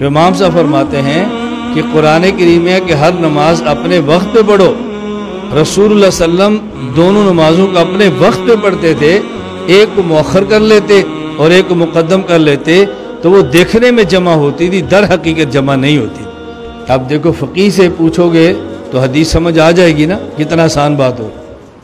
تو امام صاحب فرماتے ہیں کہ قرآن کریم ہے کہ ہر نماز اپنے وقت پہ پڑھو۔ رسول اللہ علیہ وسلم دونوں نمازوں کو اپنے وقت پہ پڑھتے تھے، ایک کو مؤخر کر لیتے اور ایک کو مقدم کر لیتے، تو وہ دیکھنے میں جمع ہوتی تھی، در حقیقت جمع نہیں ہوتی۔ اب دیکھو فقی سے پوچھو گے تو حدیث سمجھ آ جائے گی نا، کتنا آسان بات ہو۔